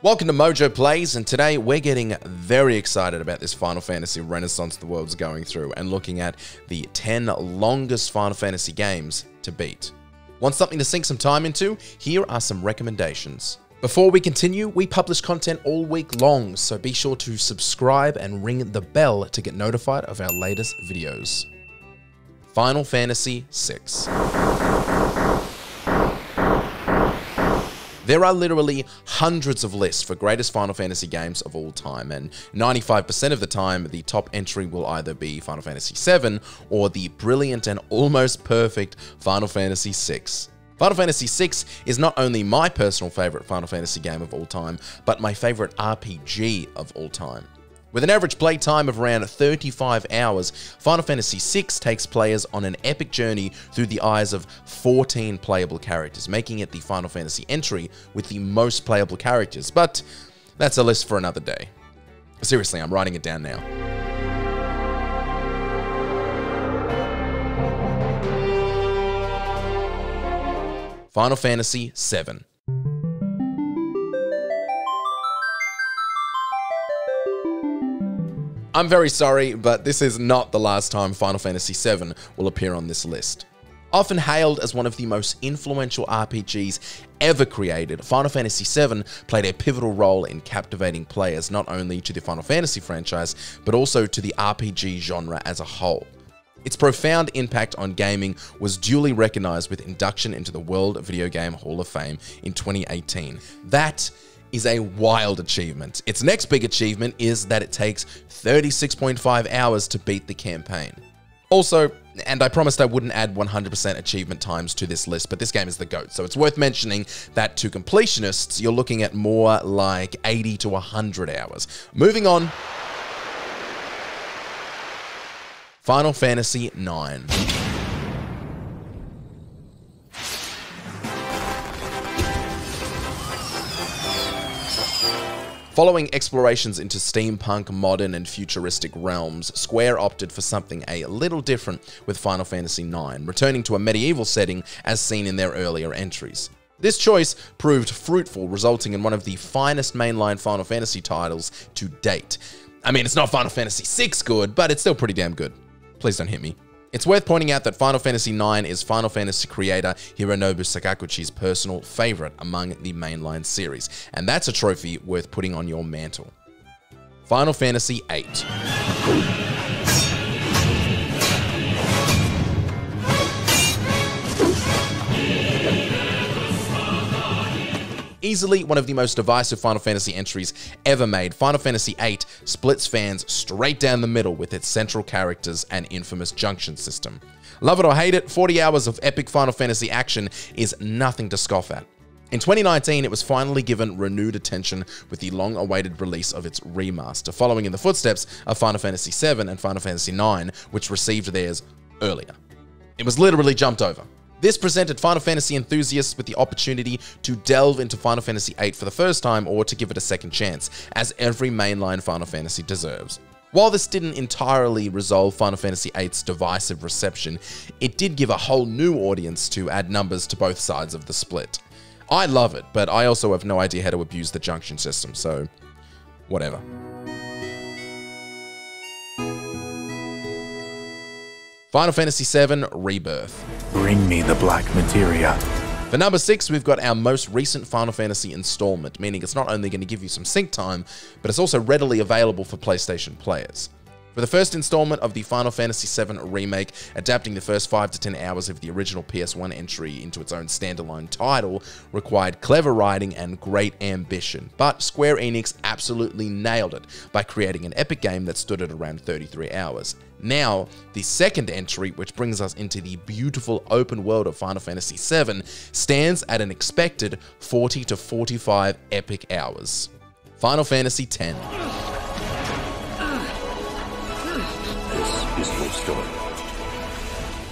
Welcome to Mojo Plays, and today we're getting very excited about this Final Fantasy Renaissance the world's going through and looking at the 10 longest Final Fantasy games to beat. Want something to sink some time into? Here are some recommendations. Before we continue, we publish content all week long, so be sure to subscribe and ring the bell to get notified of our latest videos. Final Fantasy VI. There are literally hundreds of lists for greatest Final Fantasy games of all time, and 95% of the time, the top entry will either be Final Fantasy VII or the brilliant and almost perfect Final Fantasy VI. Final Fantasy VI is not only my personal favorite Final Fantasy game of all time, but my favorite RPG of all time. With an average play time of around 35 hours, Final Fantasy VI takes players on an epic journey through the eyes of 14 playable characters, making it the Final Fantasy entry with the most playable characters. But that's a list for another day. Seriously, I'm writing it down now. Final Fantasy VII. I'm very sorry, but this is not the last time Final Fantasy VII will appear on this list. Often hailed as one of the most influential RPGs ever created, Final Fantasy VII played a pivotal role in captivating players not only to the Final Fantasy franchise, but also to the RPG genre as a whole. Its profound impact on gaming was duly recognized with induction into the World Video Game Hall of Fame in 2018. That is a wild achievement. Its next big achievement is that it takes 36.5 hours to beat the campaign. Also, and I promised I wouldn't add 100% achievement times to this list, but this game is the GOAT, so it's worth mentioning that to completionists, you're looking at more like 80 to 100 hours. Moving on. Final Fantasy IX. Following explorations into steampunk, modern, and futuristic realms, Square opted for something a little different with Final Fantasy IX, returning to a medieval setting as seen in their earlier entries. This choice proved fruitful, resulting in one of the finest mainline Final Fantasy titles to date. I mean, it's not Final Fantasy VI good, but it's still pretty damn good. Please don't hit me. It's worth pointing out that Final Fantasy IX is Final Fantasy creator Hironobu Sakaguchi's personal favorite among the mainline series, and that's a trophy worth putting on your mantle. Final Fantasy VIII. Easily one of the most divisive Final Fantasy entries ever made, Final Fantasy VIII splits fans straight down the middle with its central characters and infamous junction system. Love it or hate it, 40 hours of epic Final Fantasy action is nothing to scoff at. In 2019, it was finally given renewed attention with the long awaited release of its remaster, following in the footsteps of Final Fantasy VII and Final Fantasy IX, which received theirs earlier. It was literally jumped over. This presented Final Fantasy enthusiasts with the opportunity to delve into Final Fantasy VIII for the first time or to give it a second chance, as every mainline Final Fantasy deserves. While this didn't entirely resolve Final Fantasy VIII's divisive reception, it did give a whole new audience to add numbers to both sides of the split. I love it, but I also have no idea how to abuse the junction system, so whatever. Final Fantasy VII Rebirth. Bring me the black materia. For number six, we've got our most recent Final Fantasy installment, meaning it's not only going to give you some sink time, but it's also readily available for PlayStation players. For the first installment of the Final Fantasy VII Remake, adapting the first 5 to 10 hours of the original PS1 entry into its own standalone title required clever writing and great ambition, but Square Enix absolutely nailed it by creating an epic game that stood at around 33 hours. Now, the second entry, which brings us into the beautiful open world of Final Fantasy VII, stands at an expected 40 to 45 epic hours. Final Fantasy X. Story.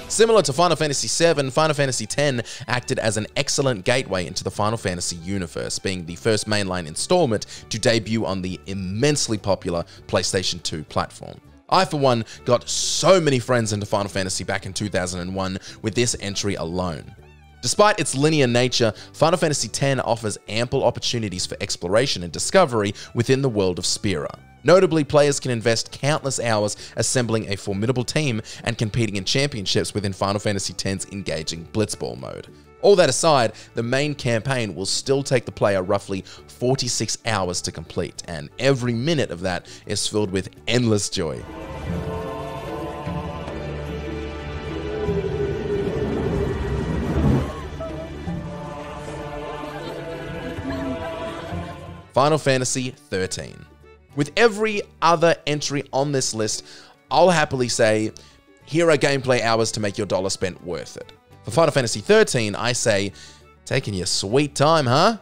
Similar to Final Fantasy VII, Final Fantasy X acted as an excellent gateway into the Final Fantasy universe, being the first mainline installment to debut on the immensely popular PlayStation 2 platform. I, for one, got so many friends into Final Fantasy back in 2001 with this entry alone. Despite its linear nature, Final Fantasy X offers ample opportunities for exploration and discovery within the world of Spira. Notably, players can invest countless hours assembling a formidable team and competing in championships within Final Fantasy X's engaging Blitzball mode. All that aside, the main campaign will still take the player roughly 46 hours to complete, and every minute of that is filled with endless joy. Final Fantasy 13. With every other entry on this list, I'll happily say, here are gameplay hours to make your dollar spent worth it. For Final Fantasy 13, I say, taking your sweet time, huh?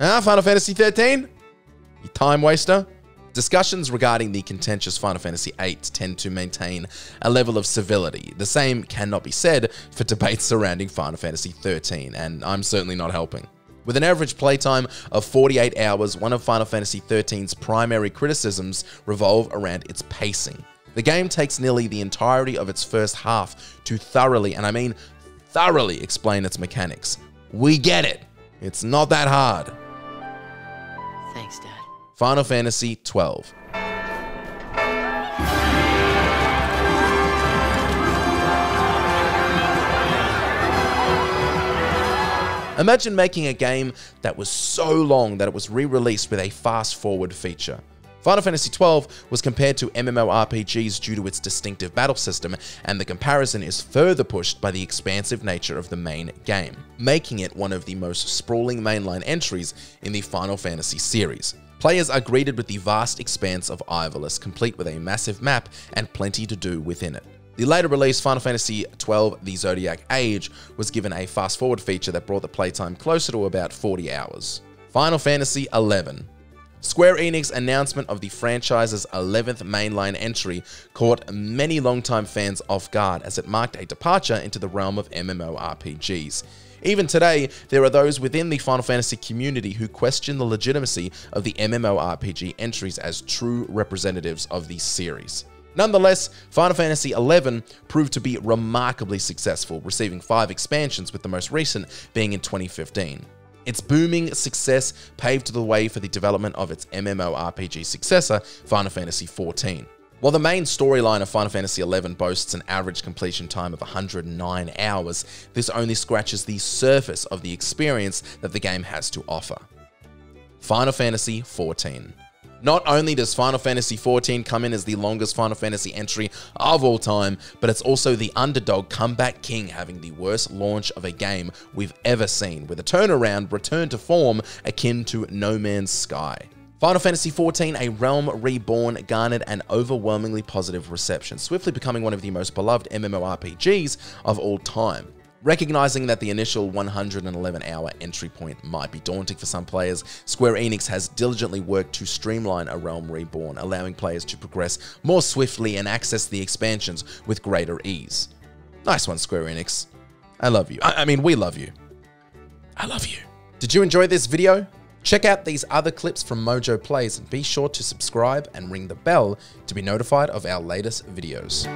Huh, Final Fantasy 13? You time waster? Discussions regarding the contentious Final Fantasy VIII tend to maintain a level of civility. The same cannot be said for debates surrounding Final Fantasy 13, and I'm certainly not helping. With an average playtime of 48 hours, one of Final Fantasy XIII's primary criticisms revolve around its pacing. The game takes nearly the entirety of its first half to thoroughly, and I mean thoroughly, explain its mechanics. We get it. It's not that hard. Thanks, Dad. Final Fantasy XII. Imagine making a game that was so long that it was re-released with a fast-forward feature. Final Fantasy XII was compared to MMORPGs due to its distinctive battle system, and the comparison is further pushed by the expansive nature of the main game, making it one of the most sprawling mainline entries in the Final Fantasy series. Players are greeted with the vast expanse of Ivalice, complete with a massive map and plenty to do within it. The later released Final Fantasy XII The Zodiac Age was given a fast forward feature that brought the playtime closer to about 40 hours. Final Fantasy XI. Square Enix announcement of the franchise's 11th mainline entry caught many longtime fans off guard as it marked a departure into the realm of MMORPGs. Even today, there are those within the Final Fantasy community who question the legitimacy of the MMORPG entries as true representatives of the series. Nonetheless, Final Fantasy XI proved to be remarkably successful, receiving five expansions, with the most recent being in 2015. Its booming success paved the way for the development of its MMORPG successor, Final Fantasy XIV. While the main storyline of Final Fantasy XI boasts an average completion time of 109 hours, this only scratches the surface of the experience that the game has to offer. Final Fantasy XIV. Not only does Final Fantasy XIV come in as the longest Final Fantasy entry of all time, but it's also the underdog comeback king having the worst launch of a game we've ever seen, with a turnaround return to form akin to No Man's Sky. Final Fantasy XIV, A Realm Reborn, garnered an overwhelmingly positive reception, swiftly becoming one of the most beloved MMORPGs of all time. Recognizing that the initial 111 hour entry point might be daunting for some players, Square Enix has diligently worked to streamline A Realm Reborn, allowing players to progress more swiftly and access the expansions with greater ease. Nice one, Square Enix. I love you. I, I mean, we love you. I love you. Did you enjoy this video? Check out these other clips from Mojo Plays and be sure to subscribe and ring the bell to be notified of our latest videos.